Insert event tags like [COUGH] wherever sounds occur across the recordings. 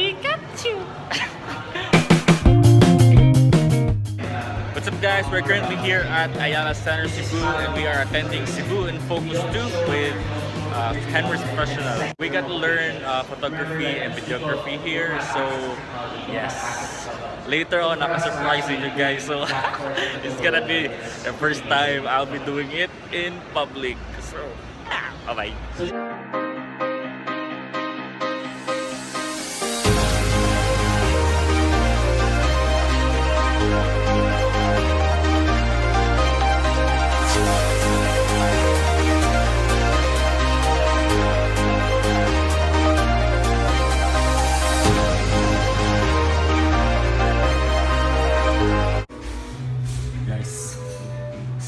Pikachu! What's up guys? We're currently here at Ayala Center Cebu and we are attending Cebu in Focus 2 with uh, Henry's Professional. We got to learn uh, photography and videography here so yes. Later on, I'm surprising you guys so [LAUGHS] it's gonna be the first time I'll be doing it in public. So, bye bye.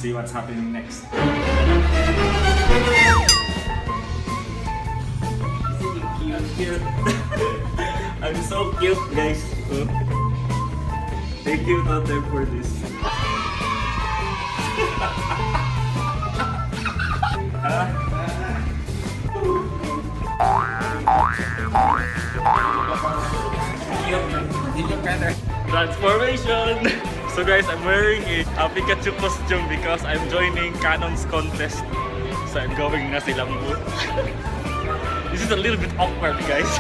See what's happening next. [LAUGHS] I'm so cute, guys. [LAUGHS] Oh. Thank you, Totem, for this. Transformation! So guys, I'm wearing a, Pikachu costume because I'm joining Canon's contest. So I'm going na silang booth. this is a little bit awkward guys. [LAUGHS]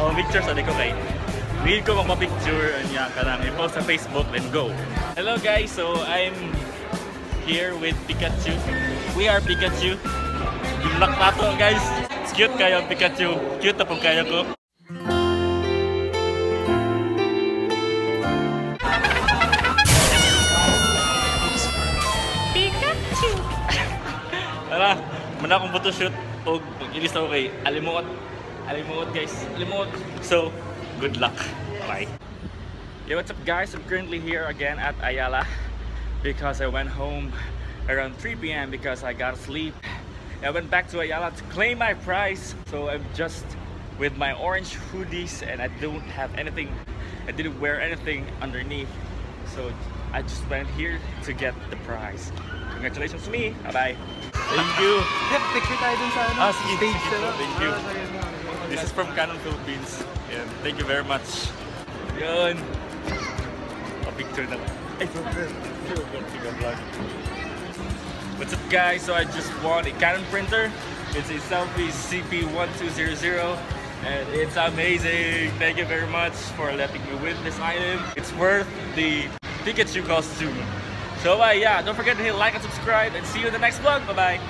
Ang pictures ano ko kay. Need ko magpa-picture niya kanang i-post sa Facebook then go. Hello guys, so I'm here with Pikachu. We are Pikachu. Good luck nato guys. Cute kayo Pikachu. Cute na po kayo ko. Pikachu! Tara, muna akong photoshoot o mag-ilis ako kay Alimuot. Alimuot guys, Alimuot. So, good luck. Bye. yeah what's up guys? I'm currently here again at Ayala because I went home around 3 p.m. because I got sleep. I went back to Ayala to claim my prize. So I'm just with my orange hoodies and I don't have anything. I didn't wear anything underneath. So I just went here to get the prize. Congratulations to me. Bye-bye. Thank you. Yep, picture tayo dun sa ano, Ah, sige, stage sige thank you. This is from Canon Philippines. And thank you very much. Yun. Pa-picture na lang. Ay. What's up guys? So I just bought a Canon printer. It's a Selphy CP1200 and it's amazing. Thank you very much for letting me win this item. It's worth the Pikachu costume. So uh, yeah, don't forget to hit like and subscribe and see you in the next vlog. Bye bye.